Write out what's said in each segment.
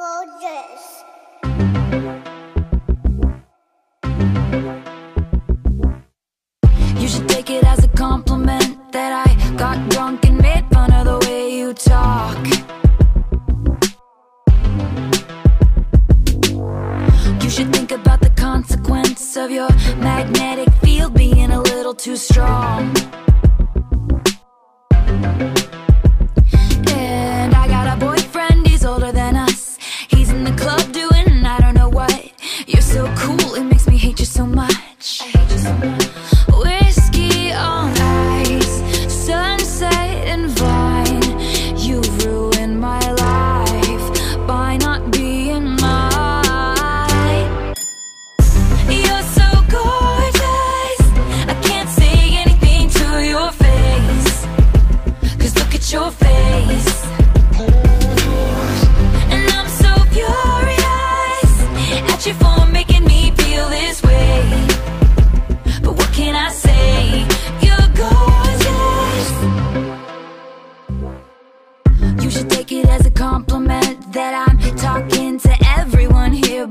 gorgeous. You should take it as a compliment that I got drunk and made fun of the way you talk. You should think about the consequence of your magnetic field being a little too strong. why not be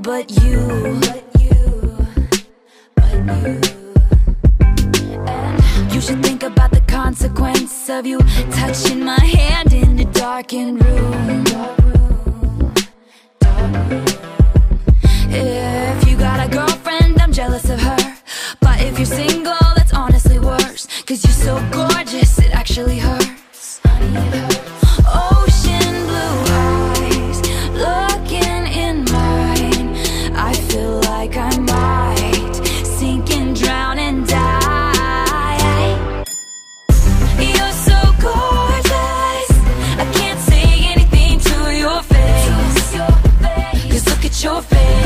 but you, but you, but you. And you should think about the consequence of you touching my hand in the darkened room. If you got a girlfriend, I'm jealous of her. But if you're single, that's honestly worse. Cause you're so gorgeous, it actually hurts. Honey, it hurts.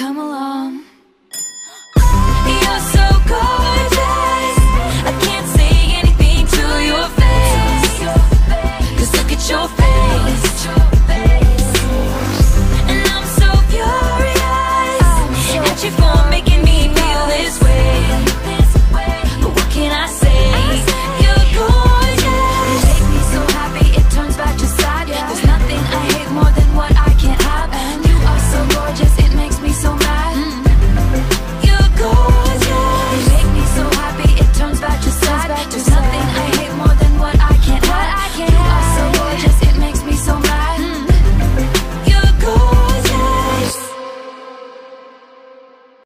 Come along.